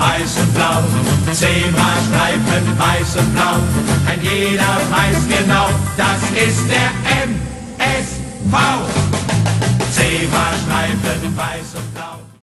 weiß und blau. Zebrastreifen, weiß und blau. Ein jeder weiß genau, das ist der MSV. Zebrastreifen, weiß und blau.